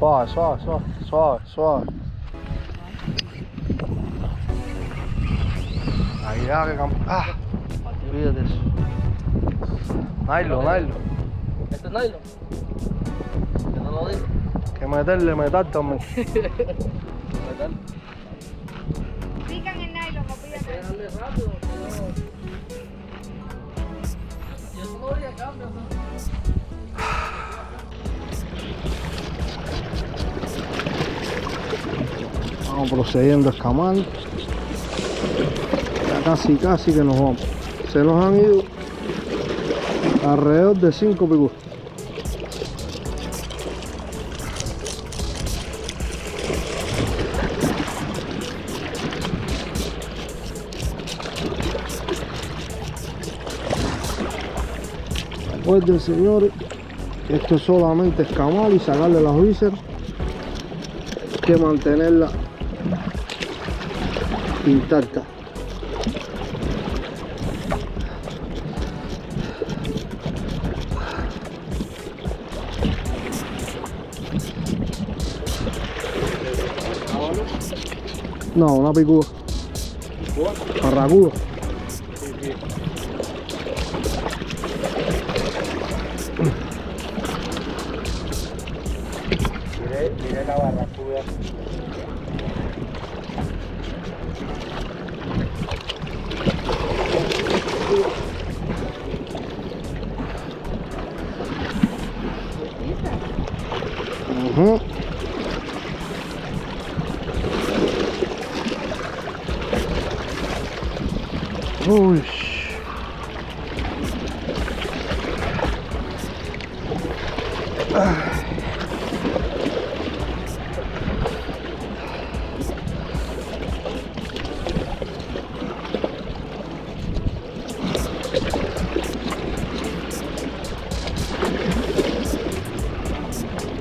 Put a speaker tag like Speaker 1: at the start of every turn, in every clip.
Speaker 1: Suave, suave, suave, suave, suave. Ahí ya que cam- Ah, olvídate eso. Nylon, nylon.
Speaker 2: ¿Este es nylon? Que no lo digo.
Speaker 1: Que meterle metal también.
Speaker 2: ¿Verdad?
Speaker 3: Pican el nylon,
Speaker 2: dejarle rápido. que no- Y eso no habría cambio, ¿no?
Speaker 1: Vamos procediendo a escamar. Ya casi, casi que nos vamos. Se nos han ido alrededor de 5 picos. Recuerden señores, esto es solamente escamar y sacarle las vísceras que mantenerla intacta. No, una picuda. Barracuda.
Speaker 4: Mire, mire la barracuda.
Speaker 1: Uy.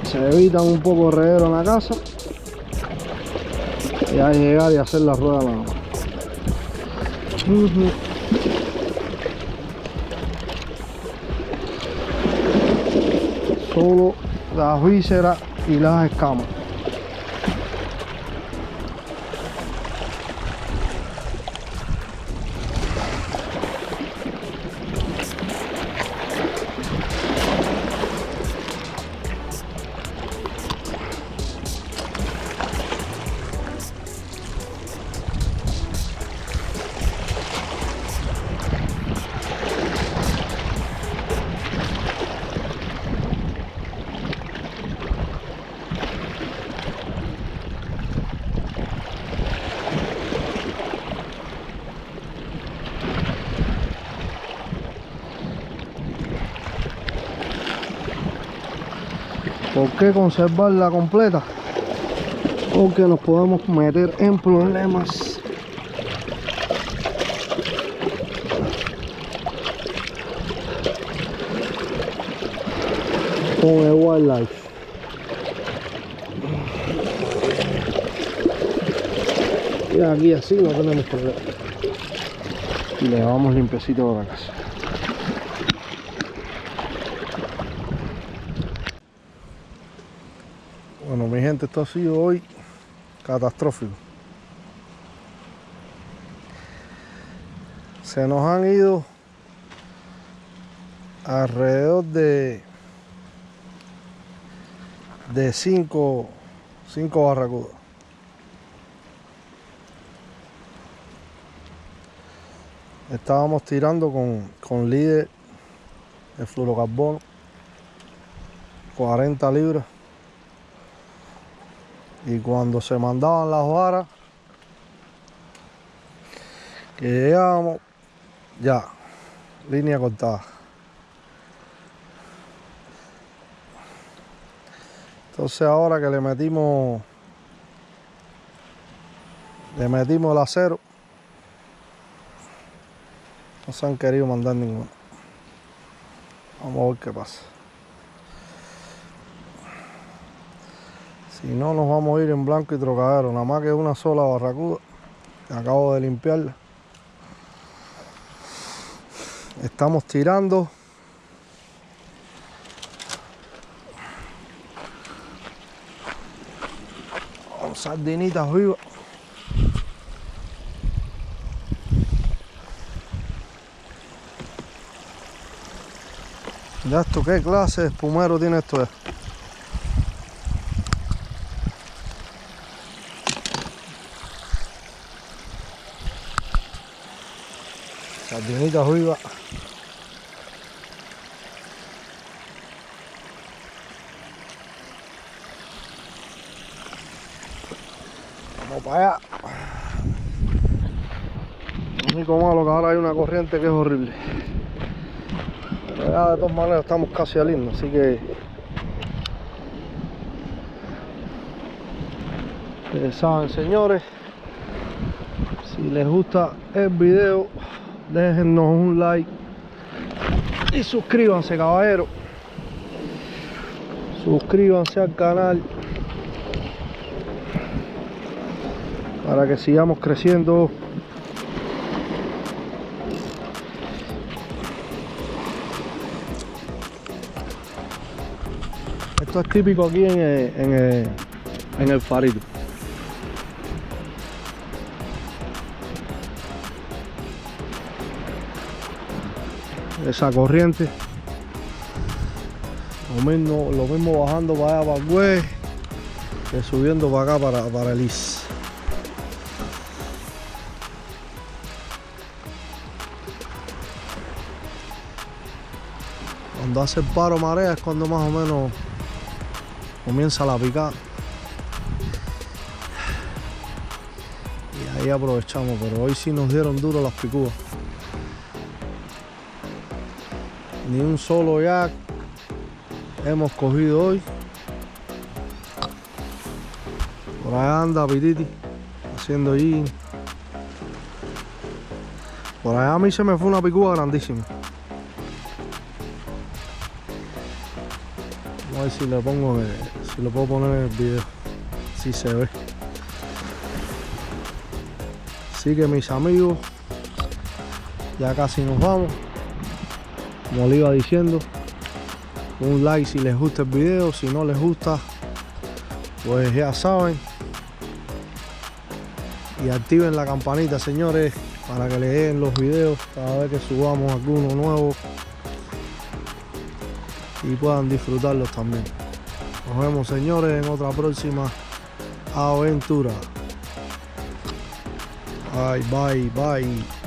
Speaker 1: Se evitan un poco reguero en la casa. Y a llegar y hacer la rueda nada Solo las vísceras y las escamas. ¿Por qué conservarla completa? Porque nos podemos meter en problemas. Con el wildlife. Y aquí así no tenemos problema. Y le vamos limpiecito la casa. Esto ha sido hoy catastrófico. Se nos han ido alrededor de de cinco, cinco barracudas. Estábamos tirando con, con líder de fluorocarbono, 40 libras. Y cuando se mandaban las varas, que llegábamos, ya, línea cortada. Entonces ahora que le metimos, le metimos el acero, no se han querido mandar ninguno. Vamos a ver qué pasa. Si no, nos vamos a ir en blanco y trocadero. Nada más que una sola barracuda. Acabo de limpiarla. Estamos tirando. Sardinitas vivas. Ya esto, ¿qué clase de espumero tiene esto? Sardinitas vivas. Vamos para allá. Lo único malo que ahora hay una corriente que es horrible. Pero ya de todas maneras estamos casi al himno, así que ustedes saben señores, si les gusta el video, déjennos un like y suscríbanse caballero. Suscríbanse al canal para que sigamos creciendo. Esto es típico aquí en el, en el, en el farito. Esa corriente. Lo mismo, lo mismo bajando para allá para güey que subiendo para acá para, para el is. Cuando hace el paro marea es cuando más o menos comienza la picada. Y ahí aprovechamos, pero hoy sí nos dieron duro las picúas. Ni un solo jack hemos cogido hoy. Por allá anda Pititi haciendo allí. Por allá a mí se me fue una picúa grandísima. Vamos a ver si le pongo, eh, si lo puedo poner en el video. Si se ve. Así que mis amigos, ya casi nos vamos. Como le iba diciendo, un like si les gusta el video, si no les gusta, pues ya saben. Y activen la campanita, señores, para que le den los videos cada vez que subamos alguno nuevo y puedan disfrutarlos también. Nos vemos, señores, en otra próxima aventura. Bye, bye, bye.